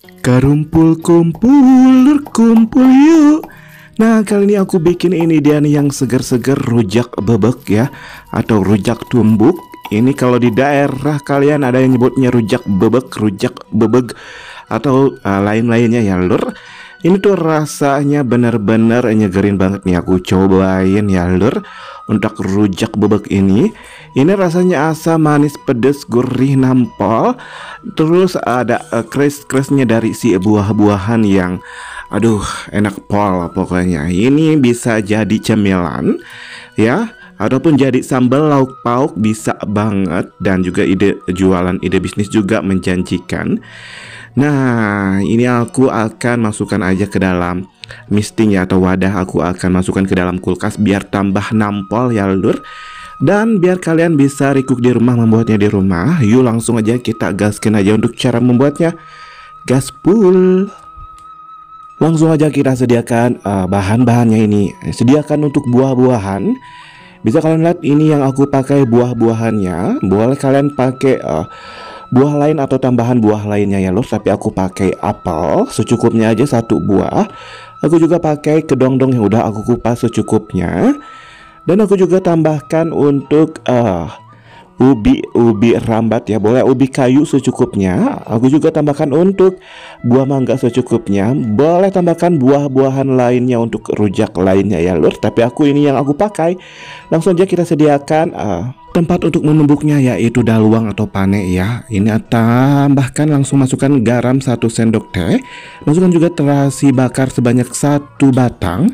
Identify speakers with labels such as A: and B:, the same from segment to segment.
A: Karumpul kumpul kumpul yuk. Nah kali ini aku bikin ini dia nih yang seger-seger rujak bebek ya Atau rujak tumbuk. Ini kalau di daerah kalian ada yang nyebutnya rujak bebek, rujak bebek Atau uh, lain-lainnya ya lur ini tuh rasanya bener-bener nyegerin banget nih aku cobain ya lur. Untuk rujak bebek ini Ini rasanya asam, manis, pedes, gurih, nampol. Terus ada uh, kris-krisnya dari si buah-buahan yang Aduh enak pol pokoknya. Ini bisa jadi cemilan ya ataupun jadi sambal lauk pauk bisa banget dan juga ide jualan ide bisnis juga menjanjikan Nah, ini aku akan masukkan aja ke dalam misting ya atau wadah aku akan masukkan ke dalam kulkas biar tambah nampol ya lur. Dan biar kalian bisa rikuk di rumah membuatnya di rumah, yuk langsung aja kita gaskan aja untuk cara membuatnya. Gaspul. Langsung aja kita sediakan uh, bahan-bahannya ini. Sediakan untuk buah-buahan. Bisa kalian lihat ini yang aku pakai buah-buahannya. Boleh kalian pakai uh, buah lain atau tambahan buah lainnya ya lor tapi aku pakai apel secukupnya aja satu buah. Aku juga pakai kedongdong yang udah aku kupas secukupnya. Dan aku juga tambahkan untuk uh, ubi ubi rambat ya. Boleh ubi kayu secukupnya. Aku juga tambahkan untuk buah mangga secukupnya. Boleh tambahkan buah-buahan lainnya untuk rujak lainnya ya lur. Tapi aku ini yang aku pakai. Langsung aja kita sediakan uh, tempat untuk menumbuknya yaitu daluang atau pane ya. Ini tambahkan langsung masukkan garam satu sendok teh. Masukkan juga terasi bakar sebanyak satu batang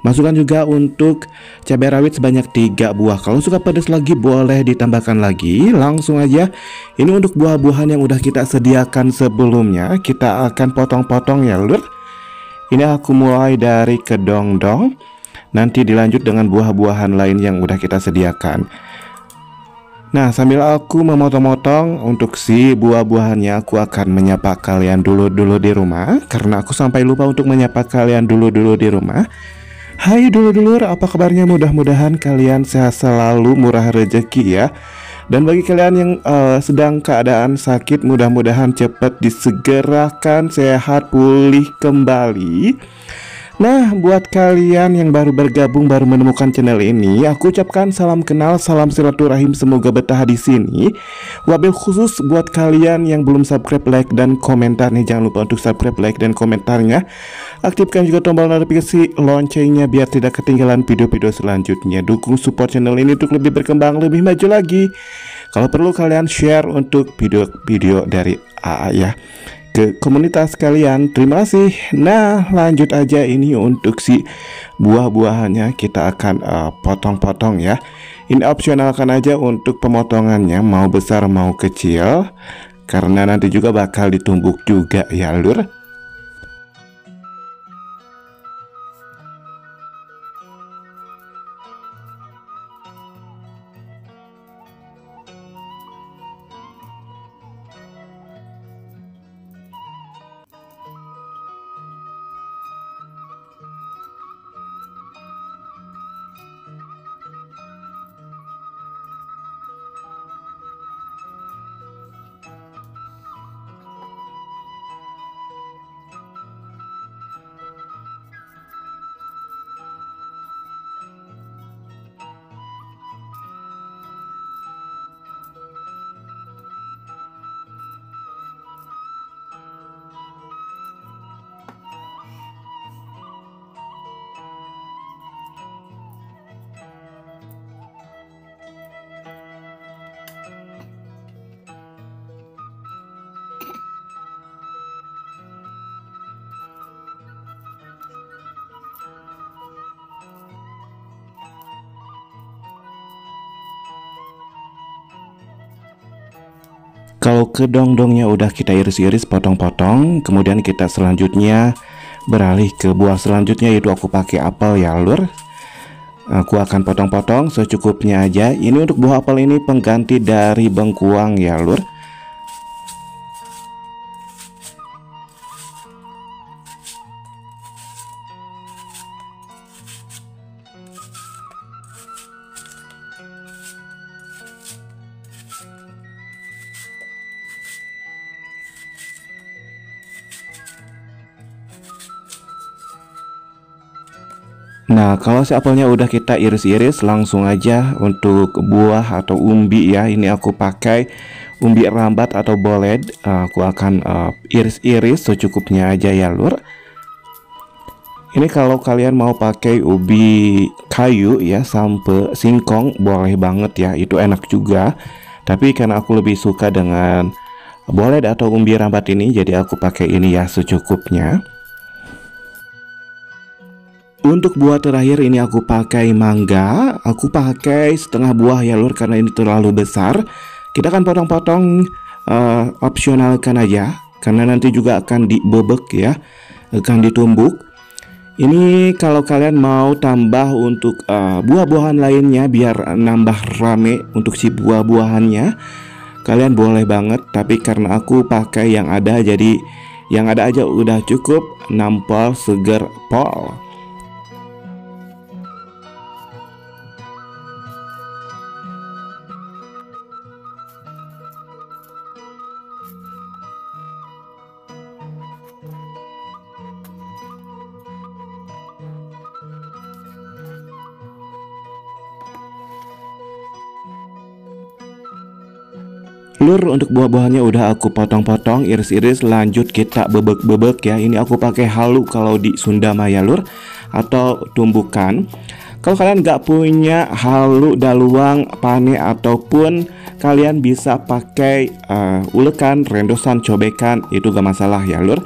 A: Masukkan juga untuk cabai rawit sebanyak 3 buah. Kalau suka pedas lagi boleh ditambahkan lagi. Langsung aja. Ini untuk buah-buahan yang udah kita sediakan sebelumnya. Kita akan potong-potong ya, Lur. Ini aku mulai dari kedong-dong. Nanti dilanjut dengan buah-buahan lain yang udah kita sediakan. Nah, sambil aku memotong-motong untuk si buah-buahannya, aku akan menyapa kalian dulu-dulu di rumah karena aku sampai lupa untuk menyapa kalian dulu-dulu di rumah. Hai dulur-dulur, apa kabarnya? Mudah-mudahan kalian sehat selalu, murah rezeki ya. Dan bagi kalian yang uh, sedang keadaan sakit, mudah-mudahan cepat disegerakan sehat pulih kembali. Nah, buat kalian yang baru bergabung, baru menemukan channel ini, aku ucapkan salam kenal, salam silaturahim, semoga betah di sini. Wabil khusus buat kalian yang belum subscribe, like, dan komentar nih, jangan lupa untuk subscribe, like, dan komentarnya. Aktifkan juga tombol notifikasi loncengnya biar tidak ketinggalan video-video selanjutnya. Dukung support channel ini untuk lebih berkembang, lebih maju lagi. Kalau perlu kalian share untuk video-video dari AA ya ke komunitas kalian. Terima kasih. Nah, lanjut aja ini untuk si buah-buahannya kita akan uh, potong-potong uh, ya. Ini opsional kan aja untuk pemotongannya mau besar mau kecil karena nanti juga bakal ditumbuk juga ya, Lur. Kalau kedong-dongnya udah kita iris-iris potong-potong, kemudian kita selanjutnya beralih ke buah selanjutnya yaitu aku pakai apel ya lur. Aku akan potong-potong secukupnya aja. Ini untuk buah apel ini pengganti dari bengkuang ya lur. Nah, kalau si apelnya udah kita iris-iris, langsung aja untuk buah atau umbi ya. Ini aku pakai umbi rambat atau boled. Aku akan uh, iris-iris secukupnya aja ya, lur. Ini kalau kalian mau pakai ubi kayu ya sampai singkong boleh banget ya itu enak juga tapi karena aku lebih suka dengan boleh atau umbi rambat ini jadi aku pakai ini ya secukupnya untuk buah terakhir ini aku pakai mangga Aku pakai setengah buah ya lur karena ini terlalu besar. Kita akan potong-potong uh, opsionalkan aja Karena nanti juga akan dibebek ya Akan ditumbuk. Ini kalau kalian mau tambah untuk uh, buah-buahan lainnya biar nambah rame untuk si buah-buahannya Kalian boleh banget tapi karena aku pakai yang ada jadi yang ada aja udah cukup nampol seger pol Lur untuk buah-buahannya udah aku potong-potong iris-iris lanjut kita bebek-bebek ya. Ini aku pakai halu kalau di Sunda Maya lur atau tumbukan. Kalau kalian nggak punya halu daluang pane ataupun kalian bisa pakai uh, ulekan rendosan cobekan itu gak masalah ya lur.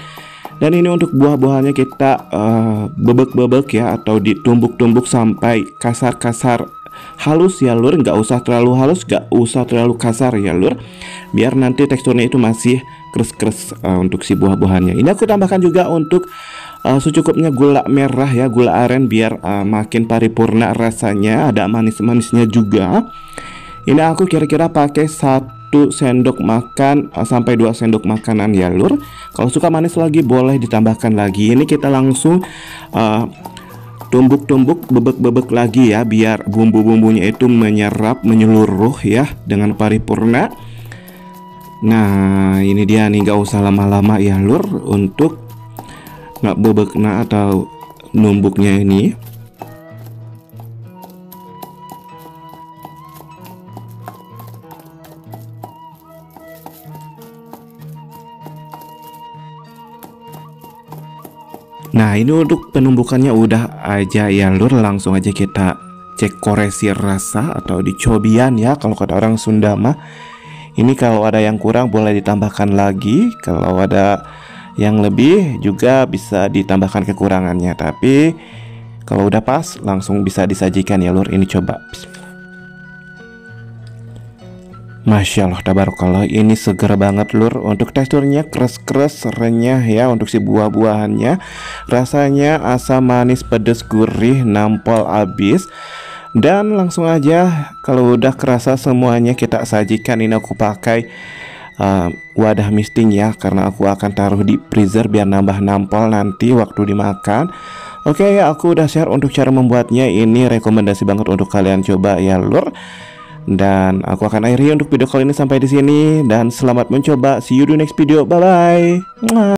A: Dan ini untuk buah-buahannya kita uh, bebek-bebek ya atau ditumbuk-tumbuk sampai kasar-kasar halus ya lur. Nggak usah terlalu halus nggak usah terlalu kasar ya lur. Biar nanti teksturnya itu masih kres-kres uh, untuk si buah-buahannya. Ini aku tambahkan juga untuk uh, secukupnya gula merah ya gula aren biar uh, makin paripurna rasanya ada manis-manisnya juga. Ini aku kira-kira pakai satu sendok makan sampai dua sendok makanan ya lur. Kalau suka manis lagi boleh ditambahkan lagi. Ini kita langsung uh, tumbuk-tumbuk bebek-bebek lagi ya biar bumbu-bumbunya itu menyerap menyeluruh ya dengan paripurna. Nah ini dia nih gak usah lama-lama ya lur untuk nggak bebek nah atau numbuknya ini Nah ini untuk penumbukannya udah aja ya lur. Langsung aja kita cek koresi rasa atau dicobian ya kalau kata orang Sunda mah. Ini kalau ada yang kurang boleh ditambahkan lagi. Kalau ada yang lebih juga bisa ditambahkan kekurangannya. Tapi kalau udah pas langsung bisa disajikan ya lur. Ini coba Masya Allah tabarakallah. Ini seger banget lur. Untuk teksturnya keras-keras renyah ya Untuk si buah-buahannya. Rasanya asam manis pedas gurih nampol abis Dan langsung aja Kalau udah kerasa semuanya kita sajikan. Ini aku pakai uh, wadah misting ya Karena aku akan taruh di freezer biar nambah nampol nanti waktu dimakan. Oke ya aku udah share untuk cara membuatnya. Ini rekomendasi banget untuk kalian coba ya lur dan aku akan akhiri untuk video kali ini sampai di sini dan selamat mencoba. See you di next video. Bye bye.